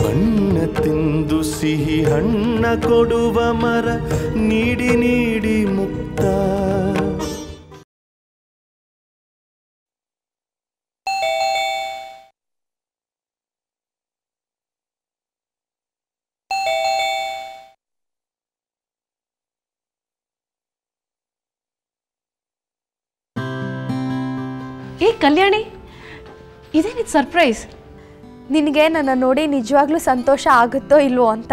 ಬಣ್ಣ ತಿಂದು ಸಿಹಿ ಹಣ್ಣ ಕೊಡುವ ಮರ ನೀಡಿ ನೀಡಿ ಮುಕ್ತ. ಏ ಕಲ್ಯಾಣಿ ಇದೇನಿದು ಸರ್ಪ್ರೈಸ್ ನಿನಗೆ ನನ್ನ ನೋಡಿ ನಿಜವಾಗ್ಲೂ ಸಂತೋಷ ಆಗುತ್ತೋ ಇಲ್ವೋ ಅಂತ.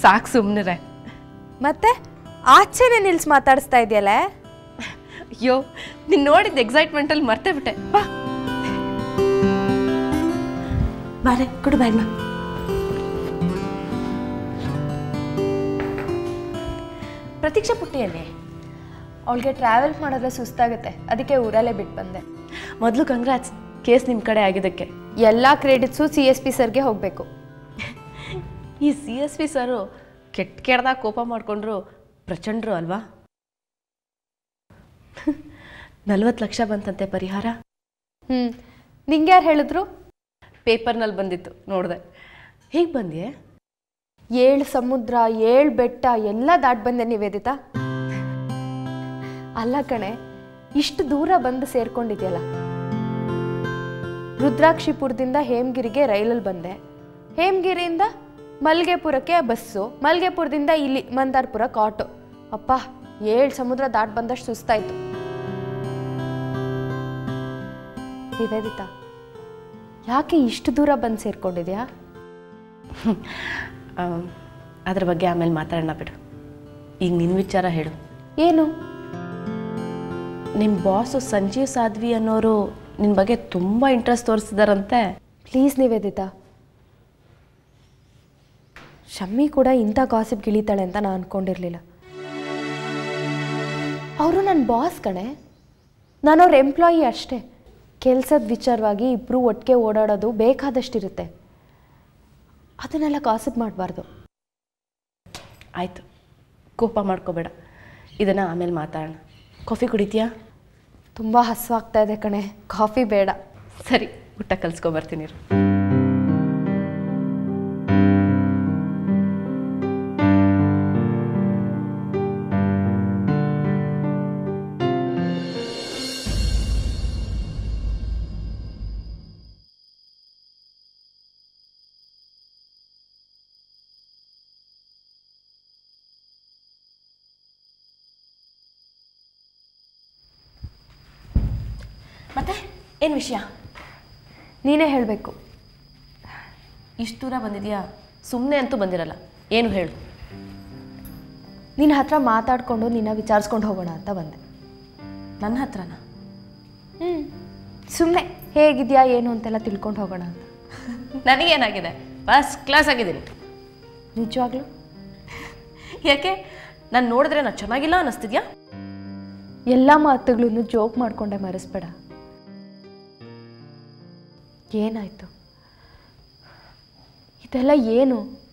ಸಾಕು ಸುಮ್ಮನೆ ಮತ್ತೆ ಆಚೆನೆ ನಿಲ್ಸಿ ಮಾತಾಡಿಸ್ತಾ ಇದೆಯಲ್ಲ ಅಯ್ಯೋ ನೀನು ನೋಡಿದ ಎಕ್ಸೈಟ್ಮೆಂಟಲ್ಲಿ ಮರ್ತೇ ಬಿಟ್ಟೆ. ಬಾ. ಬಾರೆ ಕೊಡು ಬ್ಯಾಗ್ನ. ಪ್ರತೀಕ್ಷಾ ಪುಟ್ಟಿಯಲ್ಲಿ. ಅವಳಿಗೆ ಟ್ರಾವೆಲ್ ಮಾಡಿದ್ರೆ ಸುಸ್ತಾಗುತ್ತೆ. ಅದಕ್ಕೆ ಊರಲ್ಲೇ ಬಿಟ್ಟು ಬಂದೆ. ಮೊದಲು ಕಂಗ್ರಾಟ್ಸ್ ಕೇಸ್ ನಿಮ್ಮ ಕಡೆ ಆಗಿದ್ದಕ್ಕೆ? ಎಲ್ಲ ಕ್ರೆಡಿಟ್ಸು ಸಿ ಎಸ್ ಪಿ ಸರ್ಗೆ ಹೋಗಬೇಕು. ಈ ಸಿ ಎಸ್ ಪಿ ಸರು ಕೆಟ್ಟ ಕೆಡ್ದಾಗ ಕೋಪ ಮಾಡಿಕೊಂಡ್ರು ಪ್ರಚಂಡರು ಅಲ್ವಾ? ನಲ್ವತ್ತು ಲಕ್ಷ ಬಂತಂತೆ ಪರಿಹಾರ? ಹ್ಞೂ ನಿಂಗೆ ಯಾರು ಹೇಳಿದ್ರು? ಪೇಪರ್ನಲ್ಲಿ ಬಂದಿತ್ತು ನೋಡಿದೆ. ಹೇಗೆ ಬಂದೆ ಏಳು ಸಮುದ್ರ ಏಳು ಬೆಟ್ಟ ಎಲ್ಲ ದಾಟ್ ಬಂದೆ ನಿವೇದಿತಾ ಅಲ್ಲ ಕಣೆ ಇಷ್ಟು ದೂರ ಬಂದು ಸೇರ್ಕೊಂಡಿದ್ಯಲ್ಲ? ರುದ್ರಾಕ್ಷಿಪುರದಿಂದ ಹೇಮಗಿರಿಗೆ ರೈಲಲ್ಲಿ ಬಂದೆ. ಹೇಮಗಿರಿಯಿಂದ ಮಲ್ಗೆಪುರಕ್ಕೆ ಬಸ್ಸು ಮಲ್ಗೆಪುರದಿಂದ ಇಲ್ಲಿ ಮಂದಾರ್ಪುರಕ್ಕೆ ಆಟೋ ಅಪ್ಪ ಏಳು ಸಮುದ್ರ ದಾಟ್ ಬಂದಷ್ಟು ಸುಸ್ತಾಯ್ತು. ನಿವೇದಿತಾ ಯಾಕೆ ಇಷ್ಟು ದೂರ ಬಂದು ಸೇರ್ಕೊಂಡಿದ್ಯಾ? ಅದ್ರ ಬಗ್ಗೆ ಆಮೇಲೆ ಮಾತಾಡೋಣ ಬಿಡು. ಈಗ ನಿನ್ನ ವಿಚಾರ ಹೇಳು. ಏನು? ನಿಮ್ಮ ಬಾಸು ಸಂಜೀವ್ ಸಾಧ್ವಿ ಅನ್ನೋರು ನಿನ್ನ ಬಗ್ಗೆ ತುಂಬ ಇಂಟ್ರೆಸ್ಟ್ ತೋರಿಸಿದಾರಂತೆ. ಪ್ಲೀಸ್ ನಿವೇದಿತಾ. ಶಮ್ಮಿ ಕೂಡ ಇಂಥ ಗಾಸಿಪ್ ಗಿಳಿತಾಳೆ ಅಂತ ನಾನು ಅನ್ಕೊಂಡಿರಲಿಲ್ಲ. ಅವರು ನನ್ನ ಬಾಸ್ ಕಣೆ. ನಾನು ಅವ್ರ ಎಂಪ್ಲಾಯಿ ಅಷ್ಟೇ. ಕೆಲಸದ ವಿಚಾರವಾಗಿ ಇಬ್ಬರು ಒಟ್ಟಿಗೆ ಓಡಾಡೋದು ಬೇಕಾದಷ್ಟಿರುತ್ತೆ. ಅದನ್ನೆಲ್ಲ ಕಾಸಿಪ್ ಮಾಡಬಾರ್ದು. ಆಯಿತು. ಕೋಪ ಮಾಡ್ಕೋಬೇಡ. ಇದನ್ನು ಆಮೇಲೆ ಮಾತಾಡೋಣ. ಕಾಫಿ ಕುಡಿತೀಯಾ? ತುಂಬ ಹಸುವಾಗ್ತಾ ಇದೆ ಕಣೆ. ಕಾಫಿ ಬೇಡ. ಸರಿ ಊಟ ಕಲ್ಸ್ಕೊಬರ್ತೀನಿ ಏನು ವಿಷಯ? ನೀನೇ ಹೇಳಬೇಕು. ಇಷ್ಟು ದೂರ ಬಂದಿದೆಯಾ? ಸುಮ್ಮನೆ ಅಂತೂ ಬಂದಿರಲ್ಲ. ಏನು ಹೇಳು. ನಿನ್ನ ಹತ್ರ ಮಾತಾಡಿಕೊಂಡು ನಿನ್ನ ವಿಚಾರಿಸ್ಕೊಂಡು ಹೋಗೋಣ ಅಂತ ಬಂದೆ. ನನ್ನ ಹತ್ರನ? ಹ್ಞೂ ಸುಮ್ಮನೆ ಹೇಗಿದೆಯಾ ಏನು ಅಂತೆಲ್ಲ ತಿಳ್ಕೊಂಡು ಹೋಗೋಣ ಅಂತ. ನನಗೇನಾಗಿದೆ? ಫಸ್ಟ್ ಕ್ಲಾಸ್ ಆಗಿದ್ದೀನಿ. ನಿಜವಾಗ್ಲೂ? ಯಾಕೆ? ನಾನು ನೋಡಿದ್ರೆ ನಾನು ಚೆನ್ನಾಗಿಲ್ಲ ಅನ್ನಿಸ್ತಿದ್ಯಾ? ಎಲ್ಲ ಮಾತುಗಳನ್ನು ಜೋಕ್ ಮಾಡಿಕೊಂಡೆ ಮರೆಸ್ಬೇಡ. ಏನಾಯ್ತು? ಇದೆಲ್ಲ ಏನು?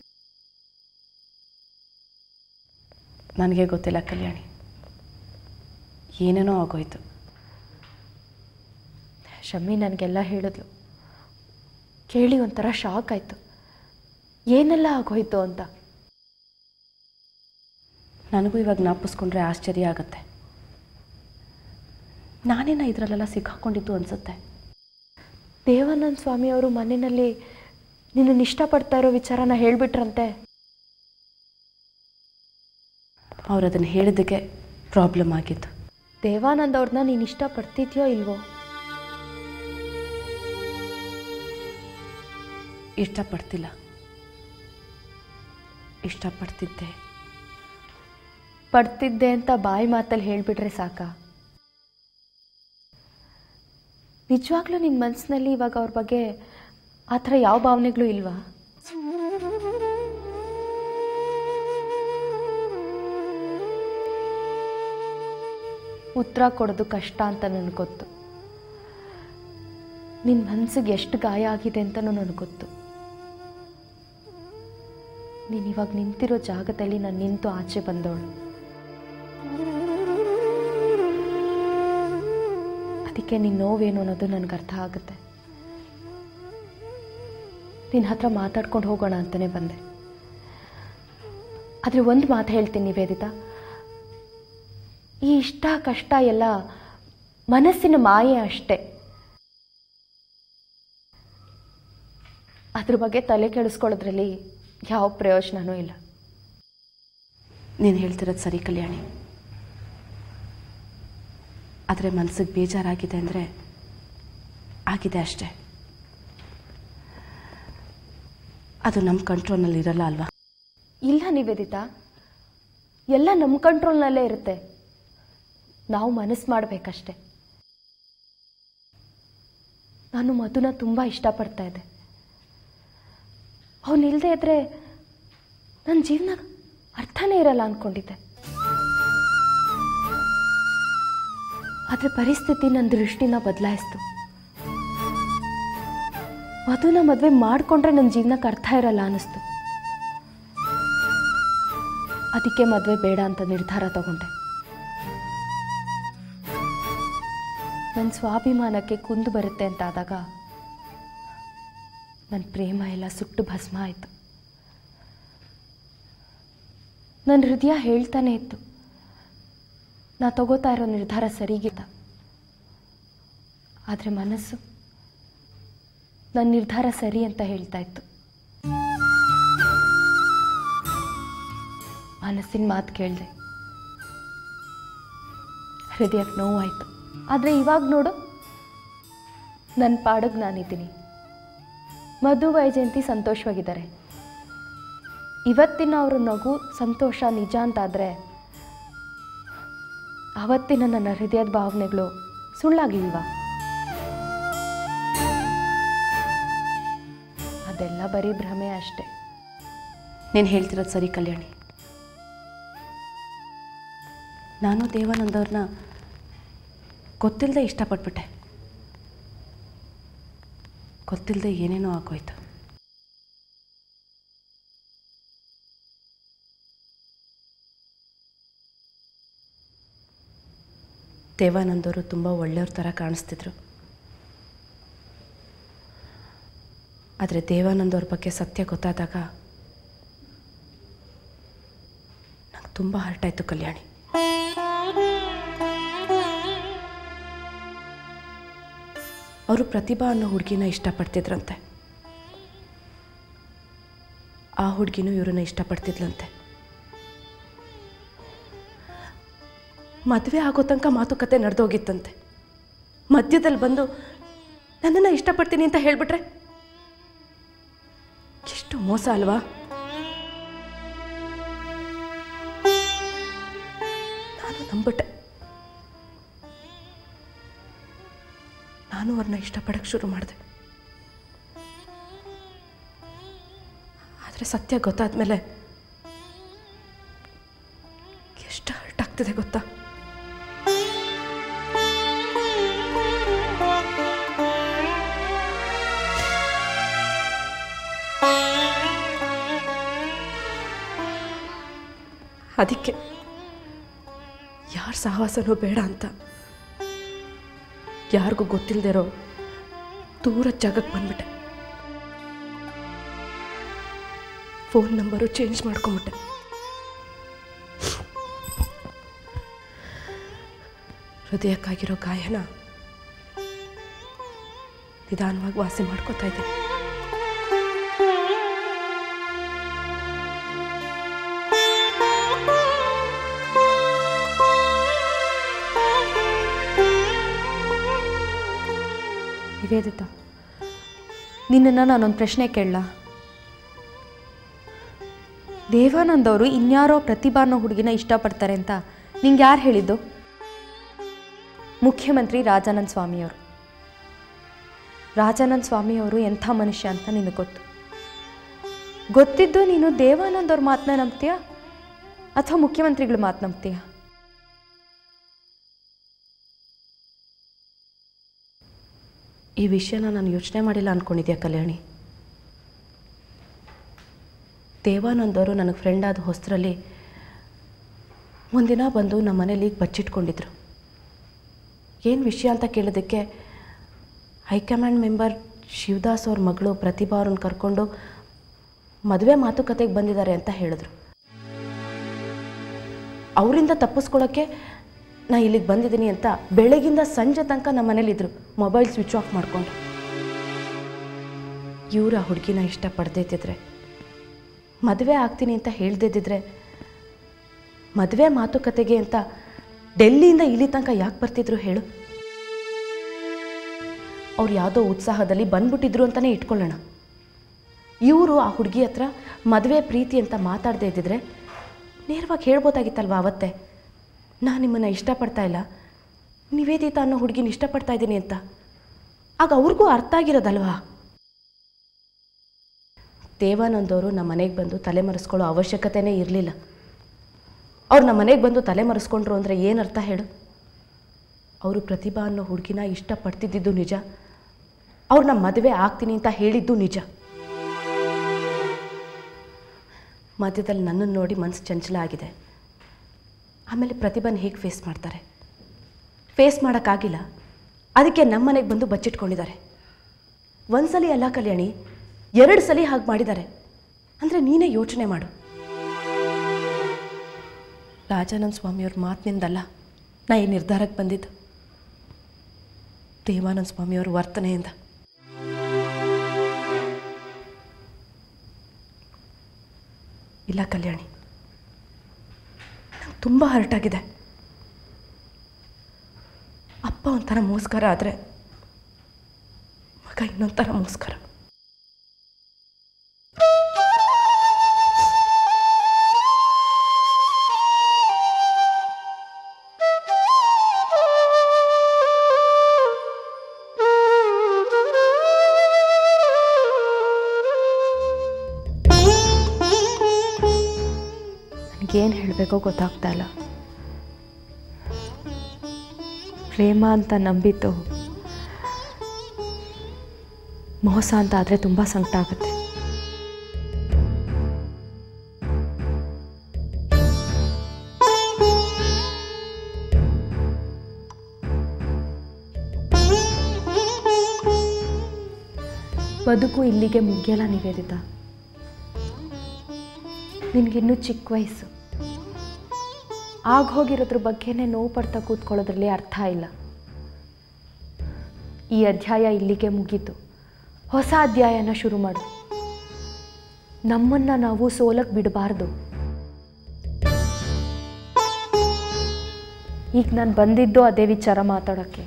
ನನಗೆ ಗೊತ್ತಿಲ್ಲ ಕಲ್ಯಾಣಿ. ಏನೇನೋ ಆಗೋಯ್ತು. ಶಮ್ಮಿ ನನಗೆಲ್ಲ ಹೇಳಿದ್ಲು. ಕೇಳಿ ಒಂಥರ ಶಾಕ್ ಆಯಿತು. ಏನೆಲ್ಲ ಆಗೋಯ್ತು ಅಂತ? ನನಗೂ ಇವಾಗ ಜ್ಞಾಪಿಸ್ಕೊಂಡ್ರೆ ಆಶ್ಚರ್ಯ ಆಗುತ್ತೆ. ನಾನೇನ ಇದರಲ್ಲೆಲ್ಲ ಸಿಕ್ಕಾಕ್ಕೊಂಡಿದ್ದು ಅನಿಸುತ್ತೆ? ದೇವಾನಂದ ಸ್ವಾಮಿ ಅವರು ಮನೆಯಲ್ಲಿ ನಿನ್ನನ್ನು ಇಷ್ಟಪಡ್ತಾ ಇರೋ ವಿಚಾರನ ಹೇಳಿಬಿಟ್ರಂತೆ. ಅವ್ರು ಅದನ್ನು ಹೇಳಿದ್ದಕ್ಕೆ ಪ್ರಾಬ್ಲಮ್ ಆಗಿತ್ತು. ದೇವಾನಂದ ಅವ್ರನ್ನ ನೀನು ಇಷ್ಟಪಡ್ತಿದ್ಯೋ ಇಲ್ವೋ? ಇಷ್ಟಪಡ್ತಿಲ್ಲ. ಇಷ್ಟಪಡ್ತಿದ್ದೆ. ಪಡ್ತಿದ್ದೆ ಅಂತ ಬಾಯಿ ಮಾತಲ್ಲಿ ಹೇಳಿಬಿಟ್ರೆ ಸಾಕಾ? ನಿಜವಾಗ್ಲೂ ನಿನ್ನ ಮನಸ್ಸಿನಲ್ಲಿ ಇವಾಗ ಅವ್ರ ಬಗ್ಗೆ ಆ ಥರ ಯಾವ ಭಾವನೆಗಳು ಇಲ್ವಾ? ಉತ್ತರ ಕೊಡೋದು ಕಷ್ಟ ಅಂತ ನನಗೆ ಗೊತ್ತು. ನಿನ್ನ ಮನಸ್ಸಿಗೆ ಎಷ್ಟು ಗಾಯ ಆಗಿದೆ ಅಂತಲೂ ನನಗೆ ಗೊತ್ತು. ನೀನು ಇವಾಗ ನಿಂತಿರೋ ಜಾಗದಲ್ಲಿ ನಾನು ನಿಂತು ಆಚೆ ಬಂದವಳು ಅದಕ್ಕೆ ನಿನ್ನ ನೋವೇನು ಅನ್ನೋದು ನನಗೆ ಅರ್ಥ ಆಗುತ್ತೆ. ನಿನ್ನ ಹತ್ರ ಮಾತಾಡ್ಕೊಂಡು ಹೋಗೋಣ ಅಂತಲೇ ಬಂದೆ. ಆದರೆ ಒಂದು ಮಾತು ಹೇಳ್ತೀನಿ ನಿವೇದಿತಾ ಈ ಇಷ್ಟ ಕಷ್ಟ ಎಲ್ಲ ಮನಸ್ಸಿನ ಮಾಯೆ ಅಷ್ಟೇ. ಅದ್ರ ಬಗ್ಗೆ ತಲೆ ಕೆಡಿಸ್ಕೊಳ್ಳೋದ್ರಲ್ಲಿ ಯಾವ ಪ್ರಯೋಜನವೂ ಇಲ್ಲ. ನೀನು ಹೇಳ್ತಿರೋದು ಸರಿ ಕಲ್ಯಾಣಿ. ಆದರೆ ಮನಸ್ಸಿಗೆ ಬೇಜಾರಾಗಿದೆ ಅಂದರೆ ಆಗಿದೆ ಅಷ್ಟೇ. ಅದು ನಮ್ಮ ಕಂಟ್ರೋಲ್ನಲ್ಲಿ ಇರಲ್ಲ ಅಲ್ವಾ? ಇಲ್ಲ ನಿವೇದಿತಾ, ಎಲ್ಲ ನಮ್ಮ ಕಂಟ್ರೋಲ್ನಲ್ಲೇ ಇರುತ್ತೆ. ನಾವು ಮನಸ್ಸು ಮಾಡಬೇಕಷ್ಟೆ. ನಾನು ಮಧುನ ತುಂಬ ಇಷ್ಟಪಡ್ತಾ ಇದ್ದೆ. ಅವನಿಲ್ಲದೆ ಇದ್ರೆ ನನ್ನ ಜೀವನ ಅರ್ಥನೇ ಇರಲ್ಲ ಅಂದ್ಕೊಂಡಿದ್ದೆ ಆದರೆ ಪರಿಸ್ಥಿತಿ ನನ್ನ ದೃಷ್ಟಿನ ಬದಲಾಯಿಸ್ತು. ಮಧುನ ಮದುವೆ ಮಾಡಿಕೊಂಡ್ರೆ ನನ್ನ ಜೀವನಕ್ಕೆ ಅರ್ಥ ಇರಲ್ಲ ಅನ್ನಿಸ್ತು. ಅದಕ್ಕೆ ಮದುವೆ ಬೇಡ ಅಂತ ನಿರ್ಧಾರ ತಗೊಂಡೆ. ನನ್ನ ಸ್ವಾಭಿಮಾನಕ್ಕೆ ಕುಂದು ಬರುತ್ತೆ ಅಂತ ಆದಾಗ ನನ್ನ ಪ್ರೇಮ ಎಲ್ಲ ಸುಟ್ಟು ಭಸ್ಮ ಆಯಿತು. ನನ್ನ ಹೃದಯ ಹೇಳ್ತಾನೆ ಇತ್ತು. ನಾ ತಗೋತಾ ಇರೋ ನಿರ್ಧಾರ ಸರಿಗಿಲ್ಲ. ಆದರೆ ಮನಸ್ಸು ನನ್ನ ನಿರ್ಧಾರ ಸರಿ ಅಂತ ಹೇಳ್ತಾ ಇತ್ತು. ಮನಸ್ಸಿನ ಮಾತು ಕೇಳಿದೆ. ಹೃದಯಕ್ಕೆ ನೋವಾಯಿತು. ಆದರೆ ಇವಾಗ ನೋಡು ನನ್ನ ಪಾಡಿಗೆ ನಾನಿದ್ದೀನಿ. ಮಧು ವೈಜಯಂತಿ ಸಂತೋಷವಾಗಿದ್ದಾರೆ. ಇವತ್ತಿನ ಅವರ ನಗು ಸಂತೋಷ ನಿಜ ಅಂತಾದರೆ ಅವತ್ತಿನ ನನ್ನ ಹೃದಯದ ಭಾವನೆಗಳು ಸುಳ್ಳಾಗಿಲ್ವಾ? ಅದೆಲ್ಲ ಬರೀ ಭ್ರಮೆ ಅಷ್ಟೆ. ನೀನು ಹೇಳ್ತಿರೋದು ಸರಿ ಕಲ್ಯಾಣಿ. ನಾನು ದೇವಾನಂದವ್ರನ್ನ ಗೊತ್ತಿಲ್ಲದೆ ಇಷ್ಟಪಟ್ಬಿಟ್ಟೆ. ಗೊತ್ತಿಲ್ಲದೆ ಏನೇನೋ ಆಗೋಯ್ತು. ದೇವಾನಂದವರು ತುಂಬ ಒಳ್ಳೆಯವ್ರ ಥರ ಕಾಣಿಸ್ತಿದ್ರು. ಆದರೆ ದೇವಾನಂದವ್ರ ಬಗ್ಗೆ ಸತ್ಯ ಗೊತ್ತಾದಾಗ ನಂಗೆ ತುಂಬ ಹರ್ಟ್ ಆಯಿತು ಕಲ್ಯಾಣಿ. ಅವರು ಪ್ರತಿಭಾ ಅನ್ನೋ ಹುಡುಗಿನ ಇಷ್ಟಪಡ್ತಿದ್ರಂತೆ. ಆ ಹುಡುಗಿನೂ ಇವ್ರನ್ನ ಇಷ್ಟಪಡ್ತಿದ್ಲಂತೆ. ಮದುವೆ ಆಗೋ ತನಕ ಮಾತುಕತೆ ನಡೆದೋಗಿತ್ತಂತೆ. ಮಧ್ಯದಲ್ಲಿ ಬಂದು ನನ್ನನ್ನು ಇಷ್ಟಪಡ್ತೀನಿ ಅಂತ ಹೇಳಿಬಿಟ್ರೆ? ಎಷ್ಟು ಮೋಸ ಅಲ್ವಾ? ನಾನು ನಂಬಿಟ್ಟೆ. ನಾನು ಅವ್ರನ್ನ ಇಷ್ಟಪಡಕ್ಕೆ ಶುರು ಮಾಡಿದೆ. ಆದರೆ ಸತ್ಯ ಗೊತ್ತಾದ ಮೇಲೆ ಎಷ್ಟು ಹರ್ಟ್ ಆಗ್ತಿದೆ ಗೊತ್ತಾ? ಅದಕ್ಕೆ ಯಾರ ಸಹವಾಸನೂ ಬೇಡ ಅಂತ. ಯಾರಿಗೂ ಗೊತ್ತಿಲ್ಲದಿರೋ ದೂರ ಜಾಗಕ್ಕೆ ಬಂದ್ಬಿಟ್ಟೆ. ಫೋನ್ ನಂಬರು ಚೇಂಜ್ ಮಾಡ್ಕೊಂಬಿಟ್ಟೆ. ಹೃದಯಕ್ಕಾಗಿರೋ ಗಾಯನ ನಿಧಾನವಾಗಿ ವಾಸಿ ಮಾಡ್ಕೋತಾ ಇದ್ದೆ ನಿವೇದಿತ ನಿನ್ನನ್ನು ನಾನೊಂದು ಪ್ರಶ್ನೆ ದೇವಾನಂದ ಅವರು ಇನ್ಯಾರೋ ಪ್ರತಿಭಾ ಹುಡುಗಿನ ಇಷ್ಟಪಡ್ತಾರೆ ಅಂತ ನಿಂಗೆ ಯಾರು ಹೇಳಿದ್ದು? ಮುಖ್ಯಮಂತ್ರಿ ರಾಜಾನಂದ್ ಸ್ವಾಮಿಯವರು. ರಾಜಾನಂದ್ ಸ್ವಾಮಿಯವರು ಎಂಥ ಮನುಷ್ಯ ಅಂತ ನಿನಗೆ ಗೊತ್ತು? ಗೊತ್ತಿದ್ದು ನೀನು ದೇವಾನಂದ್ ಅವ್ರ ಮಾತನ್ನ ನಂಬ್ತೀಯಾ ಅಥವಾ ಮುಖ್ಯಮಂತ್ರಿಗಳ ಮಾತು ನಂಬ್ತೀಯಾ? ಈ ವಿಷಯನ ನಾನು ಯೋಚನೆ ಮಾಡಿಲ್ಲ ಅಂದ್ಕೊಂಡಿದ್ಯಾ ಕಲ್ಯಾಣಿ? ದೇವಾನಂದವರು ನನಗೆ ಫ್ರೆಂಡ್ ಆದ ಹೊಸರಲ್ಲಿ ಒಂದಿನ ಬಂದು ನಮ್ಮ ಮನೇಲಿ ಬಚ್ಚಿಟ್ಕೊಂಡಿದ್ರು. ಏನು ವಿಷಯ ಅಂತ ಕೇಳೋದಕ್ಕೆ ಹೈಕಮಾಂಡ್ ಮೆಂಬರ್ ಶಿವದಾಸ್ ಅವ್ರ ಮಗಳು ಪ್ರತಿಭಾ ಅವ್ರನ್ನ ಕರ್ಕೊಂಡು ಮದುವೆ ಮಾತುಕತೆಗೆ ಬಂದಿದ್ದಾರೆ ಅಂತ ಹೇಳಿದ್ರು. ಅವರಿಂದ ತಪ್ಪಿಸ್ಕೊಳ್ಳೋಕ್ಕೆ ನಾ ಇಲ್ಲಿಗೆ ಬಂದಿದ್ದೀನಿ ಅಂತ ಬೆಳಗಿಂದ ಸಂಜೆ ತನಕ ನಮ್ಮ ಮನೇಲಿದ್ರು. ಮೊಬೈಲ್ ಸ್ವಿಚ್ ಆಫ್ ಮಾಡಿಕೊಂಡು ಇವ್ರು ಆ ಹುಡುಗಿನ ಇಷ್ಟಪಡ್ದಿದ್ದಿದ್ರೆ ಮದುವೆ ಆಗ್ತೀನಿ ಅಂತ ಹೇಳ್ದಿದ್ದಿದ್ರೆ, ಮದುವೆ ಮಾತುಕತೆಗೆ ಅಂತ ಡೆಲ್ಲಿಯಿಂದ ಇಲ್ಲಿ ತನಕ ಯಾಕೆ ಬರ್ತಿದ್ರು ಹೇಳು. ಅವ್ರು ಯಾವುದೋ ಉತ್ಸಾಹದಲ್ಲಿ ಬಂದ್ಬಿಟ್ಟಿದ್ರು ಅಂತಲೇ ಇಟ್ಕೊಳ್ಳೋಣ. ಇವರು ಆ ಹುಡುಗಿ ಹತ್ರ ಮದುವೆ ಪ್ರೀತಿ ಅಂತ ಮಾತಾಡದೇ ಇದ್ದಿದ್ರೆ, ನೇರವಾಗಿ ಹೇಳ್ಬೋದಾಗಿತ್ತಲ್ವ ಅವತ್ತೇ? ನಾನು ನಿಮ್ಮನ್ನು ಇಷ್ಟಪಡ್ತಾ ಇಲ್ಲ. ನಿವೇದಿತ ಅನ್ನೋ ಹುಡುಗಿನ ಇಷ್ಟಪಡ್ತಾ ಇದ್ದೀನಿ ಅಂತ. ಆಗ ಅವ್ರಿಗೂ ಅರ್ಥ ಆಗಿರೋದಲ್ವಾ? ದೇವಾನಂದವರು ನಮ್ಮ ಮನೆಗೆ ಬಂದು ತಲೆಮರೆಸ್ಕೊಳ್ಳೋ ಅವಶ್ಯಕತೆನೇ ಇರಲಿಲ್ಲ. ಅವ್ರು ನಮ್ಮ ಮನೆಗೆ ಬಂದು ತಲೆಮರೆಸ್ಕೊಂಡ್ರು ಅಂದರೆ ಏನು ಅರ್ಥ ಹೇಳು? ಅವರು ಪ್ರತಿಭಾ ಅನ್ನೋ ಹುಡುಗಿನ ಇಷ್ಟಪಡ್ತಿದ್ದಿದ್ದು ನಿಜ. ಅವ್ರು ನಮ್ಮ ಮದುವೆ ಆಗ್ತೀನಿ ಅಂತ ಹೇಳಿದ್ದು ನಿಜ. ಮಧ್ಯದಲ್ಲಿ ನನ್ನನ್ನು ನೋಡಿ ಮನಸ್ಸು ಚಂಚಲ ಆಗಿದೆ. ಆಮೇಲೆ ಪ್ರತಿಭಾನ ಹೇಗೆ ಫೇಸ್ ಮಾಡ್ತಾರೆ? ಫೇಸ್ ಮಾಡೋಕ್ಕಾಗಿಲ್ಲ. ಅದಕ್ಕೆ ನಮ್ಮ ಮನೆಗೆ ಬಂದು ಬಚ್ಚಿಟ್ಕೊಂಡಿದ್ದಾರೆ. ಒಂದ್ಸಲಿ ಅಲ್ಲ ಕಲ್ಯಾಣಿ, ಎರಡು ಸಲ ಹಾಗೆ ಮಾಡಿದ್ದಾರೆ. ಅಂದರೆ ನೀನೇ ಯೋಚನೆ ಮಾಡು. ರಾಜಾನಂದ ಸ್ವಾಮಿಯವ್ರ ಮಾತಿನಿಂದಲ್ಲ ನಾ ಈ ನಿರ್ಧಾರಕ್ಕೆ ಬಂದಿದ್ದು. ದೇವಾನಂದ ಸ್ವಾಮಿಯವ್ರ ವರ್ತನೆಯಿಂದ. ಇಲ್ಲ ಕಲ್ಯಾಣಿ ತುಂಬ ಹರ್ಟಾಗಿದೆ. ಅಪ್ಪ ಒಂಥರ ಮೋಸ್ಕರ ಆದರೆ ಮಗ ಇನ್ನೊಂಥರ ಮೋಸ್ಕರ. ಹೇಳಬೇಕೋ ಗೊತ್ತಾಗ್ತಾ ಇಲ್ಲ. ಪ್ರೇಮ ಅಂತ ನಂಬಿದ್ದು ಮೋಸ ಅಂತ ಆದರೆ ತುಂಬ ಸಂಕಟ ಆಗುತ್ತೆ. ಬದುಕು ಇಲ್ಲಿಗೆ ಮುಗಿಯಲ್ಲ ನಿವೇದಿತ? ನಿನಗಿನ್ನೂ ಚಿಕ್ಕ ವಯಸ್ಸು. ಆಗ ಹೋಗಿರೋದ್ರ ಬಗ್ಗೆನೇ ನೋವು ಪಡ್ತಾ ಕೂತ್ಕೊಳ್ಳೋದ್ರಲ್ಲಿ ಅರ್ಥ ಇಲ್ಲ. ಈ ಅಧ್ಯಾಯ ಇಲ್ಲಿಗೆ ಮುಗೀತು. ಹೊಸ ಅಧ್ಯಾಯನ ಶುರು ಮಾಡು. ನಮ್ಮನ್ನು ನಾವು ಸೋಲಕ್ಕೆ ಬಿಡಬಾರ್ದು. ಈಗ ನಾನು ಬಂದಿದ್ದು ಅದೇ ವಿಚಾರ ಮಾತಾಡೋಕ್ಕೆ.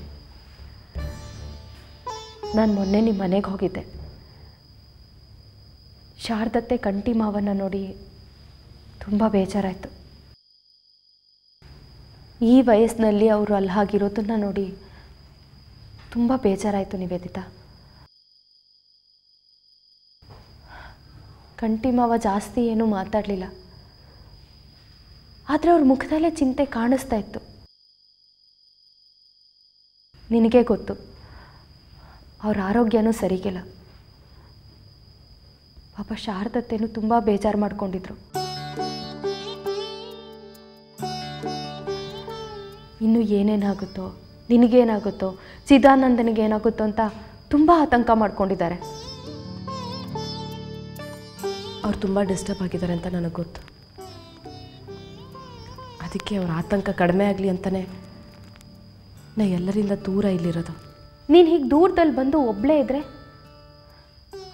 ನಾನು ಮೊನ್ನೆ ನಿಮ್ಮ ಮನೆಗೆ ಹೋಗಿದ್ದೆ. ಶಾರದತ್ತೆ ಕಂಟಿ ಮಾವನ್ನ ನೋಡಿ ತುಂಬ ಬೇಜಾರಾಯಿತು. ಈ ವಯಸ್ಸಿನಲ್ಲಿ ಅವರು ಅಲ್ಲಿ ಹಾಗಿರೋದನ್ನ ನೋಡಿ ತುಂಬ ಬೇಜಾರಾಯಿತು ನಿವೇದಿತ. ಕಂಟಿ ಮಾವ ಜಾಸ್ತಿ ಏನೂ ಮಾತಾಡಲಿಲ್ಲ. ಆದರೆ ಅವ್ರ ಮುಖದಲ್ಲೇ ಚಿಂತೆ ಕಾಣಿಸ್ತಾ ಇತ್ತು. ನಿನಗೆ ಗೊತ್ತು, ಅವ್ರ ಆರೋಗ್ಯನೂ ಸರಿಗಿಲ್ಲ. ಪಾಪ ಶಾರದತ್ತೆನೂ ತುಂಬ ಬೇಜಾರು ಮಾಡ್ಕೊಂಡಿದ್ರು. ಇನ್ನು ಏನೇನಾಗುತ್ತೋ ನಿನಗೇನಾಗುತ್ತೋ ಚಿದಾನಂದನಿಗೆ ಏನಾಗುತ್ತೋ ಅಂತ ತುಂಬ ಆತಂಕ ಮಾಡ್ಕೊಂಡಿದ್ದಾರೆ. ಅವ್ರು ತುಂಬ ಡಿಸ್ಟರ್ಬ್ ಆಗಿದ್ದಾರೆ ಅಂತ ನನಗೆ ಗೊತ್ತು. ಅದಕ್ಕೆ ಅವ್ರ ಆತಂಕ ಕಡಿಮೆ ಆಗಲಿ ಅಂತಲೇ ನಾ ಎಲ್ಲರಿಂದ ದೂರ ಇಲ್ಲಿರೋದು. ನೀನು ಹೀಗೆ ದೂರದಲ್ಲಿ ಬಂದು ಒಬ್ಬಳೇ ಇದ್ರೆ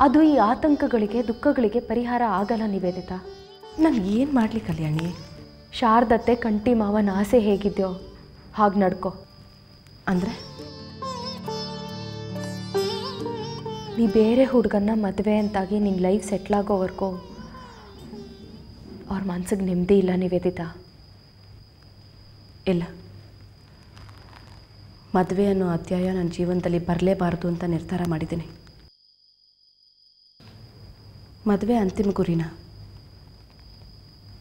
ಅದು ಈ ಆತಂಕಗಳಿಗೆ ದುಃಖಗಳಿಗೆ ಪರಿಹಾರ ಆಗಲ್ಲ ನಿವೇದಿತ? ನಾನು ಏನು ಮಾಡಲಿ ಕಲ್ಯಾಣಿ? ಶಾರದತ್ತೆ ಕಂಟಿ ಮಾವನ ಆಸೆ ಹೇಗಿದೆಯೋ ಹಾಗೆ ನಡ್ಕೋ. ಅಂದರೆ? ನೀ ಬೇರೆ ಹುಡುಗನ್ನ ಮದುವೆ ಅಂತಾಗಿ ನಿನ್ನ ಲೈಫ್ ಸೆಟ್ಲ್ ಆಗೋವರೆಗೂ ಅವ್ರ ಮನ್ಸಿಗೆ ನೆಮ್ಮದಿ ಇಲ್ಲ ನಿವೇದಿತ. ಇಲ್ಲ. ಮದುವೆ ಅನ್ನೋ ಅಧ್ಯಾಯ ನನ್ನ ಜೀವನದಲ್ಲಿ ಬರಲೇಬಾರದು ಅಂತ ನಿರ್ಧಾರ ಮಾಡಿದ್ದೀನಿ. ಮದುವೆ ಅಂತಿಮ ಗುರಿನ?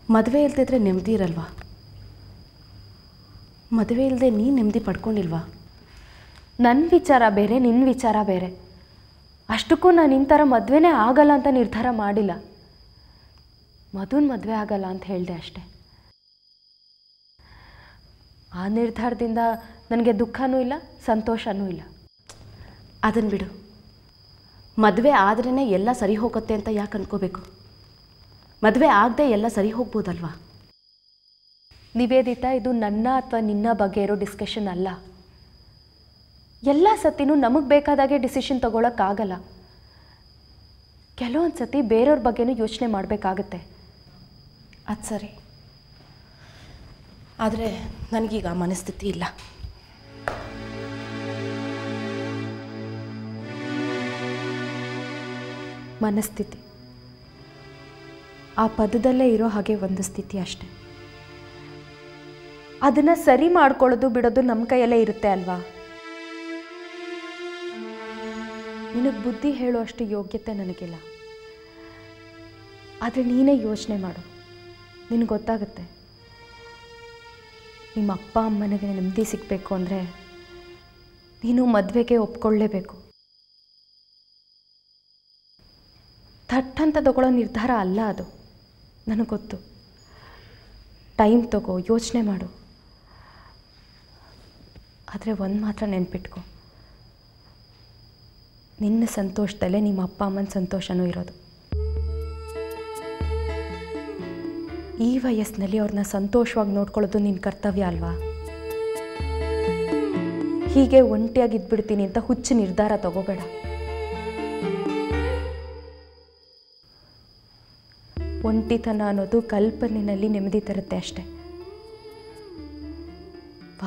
ಮದುವೆ ಇಲ್ದಿದ್ರೆ ನೆಮ್ಮದಿ ಇರಲ್ವಾ? ಮದುವೆ ಇಲ್ಲದೆ ನೀನು ನೆಮ್ಮದಿ ಪಡ್ಕೊಂಡಿಲ್ವಾ? ನನ್ನ ವಿಚಾರ ಬೇರೆ ನಿನ್ನ ವಿಚಾರ ಬೇರೆ. ಅಷ್ಟಕ್ಕೂ ನಾನು ಇಂಥರ ಮದುವೆನೇ ಆಗಲ್ಲ ಅಂತ ನಿರ್ಧಾರ ಮಾಡಿಲ್ಲ. ಮದುವೆ ಮದುವೆ ಆಗಲ್ಲ ಅಂತ ಹೇಳಿದೆ ಅಷ್ಟೆ. ಆ ನಿರ್ಧಾರದಿಂದ ನನಗೆ ದುಃಖನೂ ಇಲ್ಲ, ಸಂತೋಷನೂ ಇಲ್ಲ. ಅದನ್ನು ಬಿಡು. ಮದುವೆ ಆದ್ರೇ ಎಲ್ಲ ಸರಿ ಹೋಗುತ್ತೆ ಅಂತ ಯಾಕೆ ಅನ್ಕೋಬೇಕು? ಮದುವೆ ಆಗದೆ ಎಲ್ಲ ಸರಿ ಹೋಗ್ಬೋದಲ್ವಾ? ನಿವೇದಿತಾ, ಇದು ನನ್ನ ಅಥವಾ ನಿನ್ನ ಬಗ್ಗೆ ಇರೋ ಡಿಸ್ಕಷನ್ ಅಲ್ಲ. ಎಲ್ಲ ಸತಿನೂ ನಮಗೆ ಬೇಕಾದಾಗೆ ಡಿಸಿಷನ್ ತಗೊಳಕ್ಕಾಗಲ್ಲ. ಕೆಲವೊಂದು ಸತಿ ಬೇರೆಯವ್ರ ಬಗ್ಗೆನೂ ಯೋಚನೆ ಮಾಡಬೇಕಾಗತ್ತೆ. ಅದು ಸರಿ. ಆದರೆ ನನಗೀಗ ಮನಸ್ಥಿತಿ ಇಲ್ಲ. ಮನಸ್ಥಿತಿ. ಆ ಪದದಲ್ಲೇ ಇರೋ ಹಾಗೆ ಒಂದು ಸ್ಥಿತಿ ಅಷ್ಟೆ. ಅದನ್ನು ಸರಿ ಮಾಡ್ಕೊಳ್ಳೋದು, ಬಿಡೋದು ನಮ್ಮ ಕೈಯಲ್ಲೇ ಇರುತ್ತೆ ಅಲ್ವಾ? ನಿನಗೆ ಬುದ್ಧಿ ಹೇಳುವಷ್ಟು ಯೋಗ್ಯತೆ ನನಗಿಲ್ಲ. ಆದರೆ ನೀನೇ ಯೋಚನೆ ಮಾಡು. ನಿನಗೆ ಗೊತ್ತಾಗುತ್ತೆ. ನಿಮ್ಮ ಅಪ್ಪ, ಅಮ್ಮನಿಗೆ ನೆಮ್ಮದಿ ಸಿಗಬೇಕು ಅಂದರೆ ನೀನು ಮದುವೆಗೆ ಒಪ್ಕೊಳ್ಳೇಬೇಕು. ಥಟ್ ಅಂತ ತಗೊಳ್ಳೋ ನಿರ್ಧಾರ ಅಲ್ಲ ಅದು. ನನಗೆ ಗೊತ್ತು. ಟೈಮ್ ತಗೋ, ಯೋಚನೆ ಮಾಡು. ಆದರೆ ಒಂದು ಮಾತ್ರ ನೆನ್ಪಿಟ್ಕೊ. ನಿನ್ನ ಸಂತೋಷದಲ್ಲೇ ನಿಮ್ಮ ಅಪ್ಪ ಅಮ್ಮನ ಸಂತೋಷನೂ ಇರೋದು. ಈ ವಯಸ್ಸಿನಲ್ಲಿ ಅವ್ರನ್ನ ಸಂತೋಷವಾಗಿ ನೋಡ್ಕೊಳ್ಳೋದು ನಿನ್ನ ಕರ್ತವ್ಯ ಅಲ್ವಾ? ಹೀಗೆ ಒಂಟಿಯಾಗಿ ಇದ್ಬಿಡ್ತೀನಿ ಅಂತ ಹುಚ್ಚು ನಿರ್ಧಾರ ತಗೋಬೇಡ. ಒಂಟಿತನ ಅನ್ನೋದು ಕಲ್ಪನೆಯಲ್ಲಿ ನೆಮ್ಮದಿ ತರುತ್ತೆ ಅಷ್ಟೆ.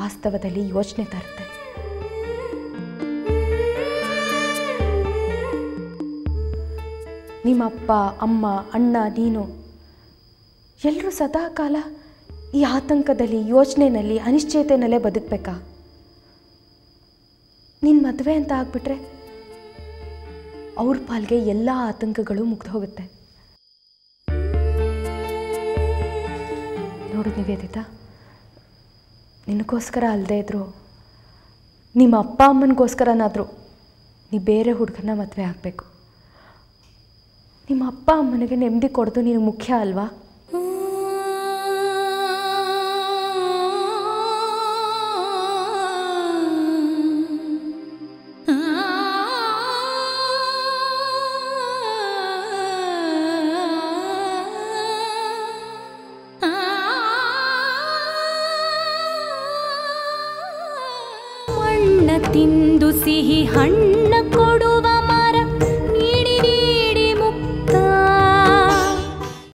ವಾಸ್ತವದಲ್ಲಿ ಯೋಚನೆ ತರುತ್ತೆ ನಿಮ್ಮಪ್ಪ, ಅಮ್ಮ, ಅಣ್ಣ, ನೀನು ಎಲ್ಲರೂ ಸದಾ ಕಾಲ ಈ ಆತಂಕದಲ್ಲಿ ಯೋಚನೆಯಲ್ಲಿ ಅನಿಶ್ಚಯತೆಯಲ್ಲೇ ಬದುಕಬೇಕಾ? ನಿನ್ನ ಮದುವೆ ಅಂತ ಆಗ್ಬಿಟ್ರೆ ಅವ್ರ ಪಾಲ್ಗೆ ಎಲ್ಲ ಆತಂಕಗಳು ಮುಗ್ದು ಹೋಗುತ್ತೆ ನೋಡು ನಿವೇದಿತಾ. ನಿನಗೋಸ್ಕರ ಅಲ್ಲದೆ ಇದ್ರು. ನಿಮ್ಮ ಅಪ್ಪ ಅಮ್ಮನಿಗೋಸ್ಕರನಾದರೂ ನೀ ಬೇರೆ ಹುಡುಗನ ಮದುವೆ ಆಗಬೇಕು. ನಿಮ್ಮ ಅಪ್ಪ ಅಮ್ಮನಿಗೆ ನೆಮ್ಮದಿ ಕೊಡೋದು ನೀನು ಮುಖ್ಯ ಅಲ್ವಾ?